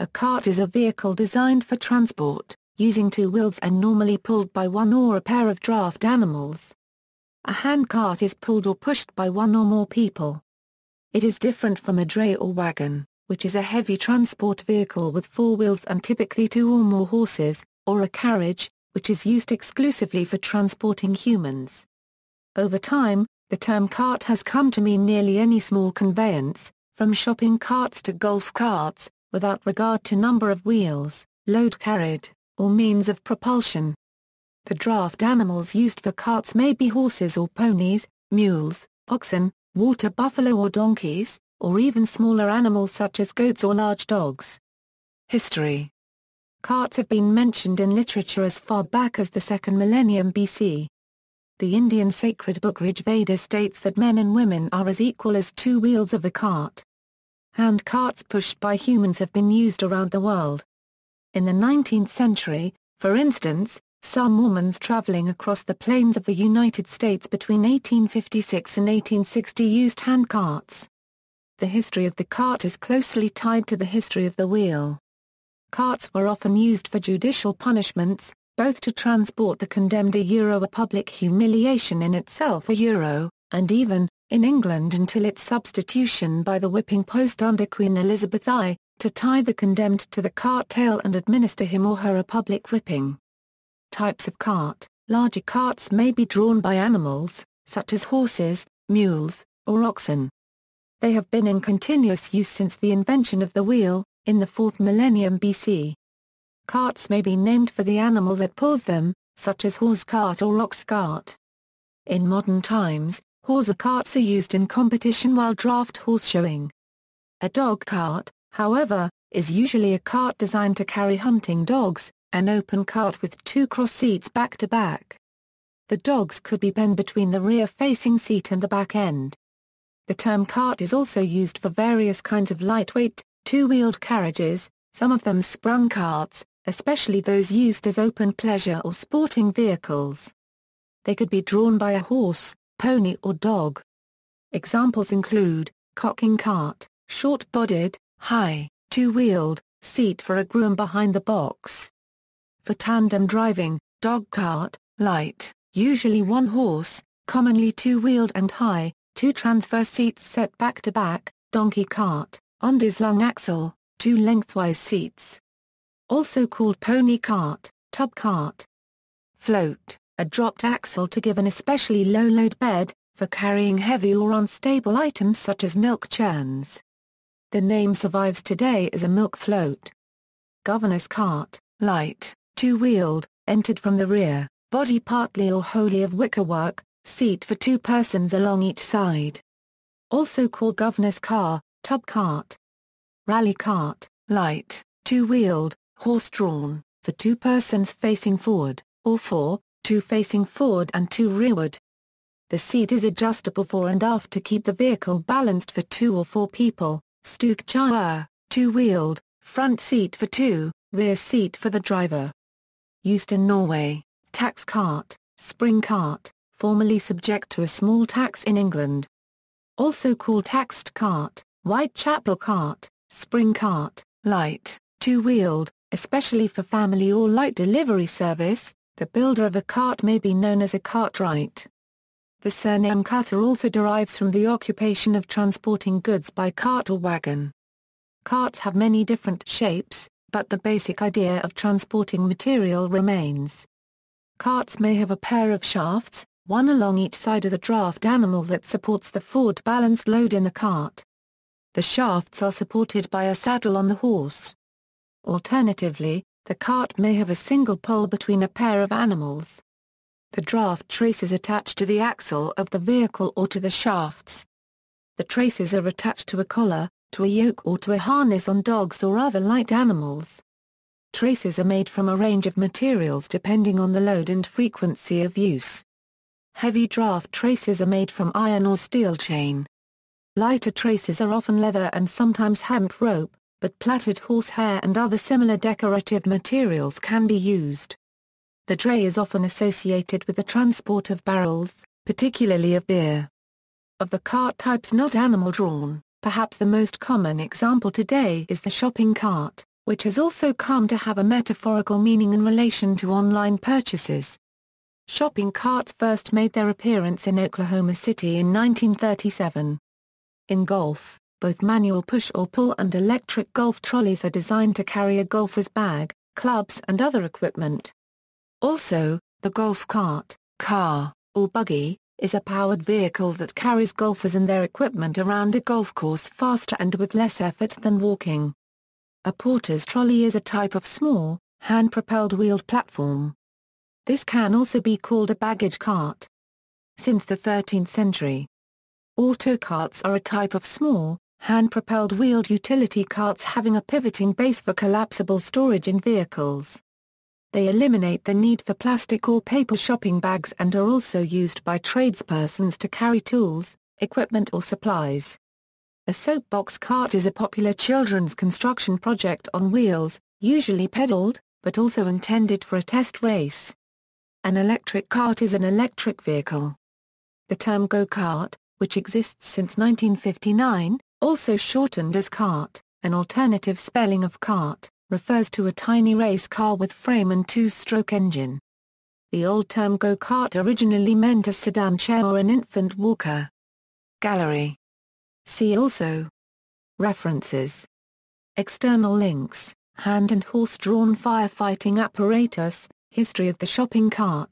a cart is a vehicle designed for transport, using two wheels and normally pulled by one or a pair of draft animals. A handcart is pulled or pushed by one or more people. It is different from a dray or wagon, which is a heavy transport vehicle with four wheels and typically two or more horses, or a carriage, which is used exclusively for transporting humans. Over time, the term cart has come to mean nearly any small conveyance, from shopping carts to golf carts, without regard to number of wheels, load carried, or means of propulsion. The draft animals used for carts may be horses or ponies, mules, oxen, water buffalo or donkeys, or even smaller animals such as goats or large dogs. History Carts have been mentioned in literature as far back as the second millennium BC. The Indian sacred book Rig Veda states that men and women are as equal as two wheels of a cart. Hand carts pushed by humans have been used around the world. In the 19th century, for instance, some Mormons traveling across the plains of the United States between 1856 and 1860 used hand carts. The history of the cart is closely tied to the history of the wheel. Carts were often used for judicial punishments, both to transport the condemned a euro a public humiliation in itself a euro, and even, in England until its substitution by the whipping post under Queen Elizabeth I, to tie the condemned to the cart tail and administer him or her a public whipping. Types of cart Larger carts may be drawn by animals, such as horses, mules, or oxen. They have been in continuous use since the invention of the wheel, in the 4th millennium BC. Carts may be named for the animal that pulls them, such as horse cart or ox cart. In modern times, horse carts are used in competition while draft horse showing. A dog cart, however, is usually a cart designed to carry hunting dogs, an open cart with two cross seats back to back. The dogs could be penned between the rear-facing seat and the back end. The term cart is also used for various kinds of lightweight, two-wheeled carriages, some of them sprung carts, especially those used as open pleasure or sporting vehicles. They could be drawn by a horse, pony or dog. Examples include, cocking cart, short-bodied, high, two-wheeled, seat for a groom behind the box. For tandem driving, dog cart, light, usually one horse, commonly two-wheeled and high, two transverse seats set back-to-back, donkey cart, underslung axle, two lengthwise seats. Also called pony cart, tub cart. Float, a dropped axle to give an especially low load bed, for carrying heavy or unstable items such as milk churns. The name survives today as a milk float. Governess cart, light, two-wheeled, entered from the rear, body partly or wholly of wickerwork, seat for two persons along each side. Also called governess car, tub cart. Ralli cart, light, two-wheeled, horse-drawn, for two persons facing forward, or four, two facing forward and two rearward. The seat is adjustable fore and aft to keep the vehicle balanced for two or four people, Stolkjærre, two-wheeled, front seat for two, rear seat for the driver. Used in Norway, tax cart, spring cart, formerly subject to a small tax in England. Also called taxed cart, Whitechapel cart, spring cart, light, two-wheeled, especially for family or light delivery service, the builder of a cart may be known as a cartwright. The surname carter also derives from the occupation of transporting goods by cart or wagon. Carts have many different shapes, but the basic idea of transporting material remains. Carts may have a pair of shafts, one along each side of the draft animal that supports the forward balanced load in the cart. The shafts are supported by a saddle on the horse. Alternatively, the cart may have a single pole between a pair of animals. The draft trace is attached to the axle of the vehicle or to the shafts. The traces are attached to a collar, to a yoke or to a harness on dogs or other light animals. Traces are made from a range of materials depending on the load and frequency of use. Heavy draft traces are made from iron or steel chain. Lighter traces are often leather and sometimes hemp rope, but plaited horsehair and other similar decorative materials can be used. The dray is often associated with the transport of barrels, particularly of beer. Of the cart types not animal-drawn, Perhaps the most common example today is the shopping cart. which has also come to have a metaphorical meaning in relation to online purchases. Shopping carts first made their appearance in Oklahoma City in 1937. In golf, both manual push or pull and electric golf trolleys are designed to carry a golfer's bag, clubs and other equipment. Also, the golf cart, car, or buggy, is a powered vehicle that carries golfers and their equipment around a golf course faster and with less effort than walking. A porter's trolley is a type of small, hand-propelled wheeled platform. This can also be called a baggage cart. Since the 13th century, auto carts are a type of small, hand-propelled wheeled utility carts having a pivoting base for collapsible storage in vehicles. They eliminate the need for plastic or paper shopping bags and are also used by tradespersons to carry tools, equipment or supplies. A soapbox cart is a popular children's construction project on wheels, usually pedaled, but also intended for a test race. An electric cart is an electric vehicle. The term go-kart, which exists since 1959, also shortened as kart, an alternative spelling of cart, refers to a tiny race car with frame and two-stroke engine. The old term go-kart originally meant a sedan chair or an infant walker. Gallery. See also. References. External links, hand and horse-drawn firefighting apparatus, history of the shopping cart.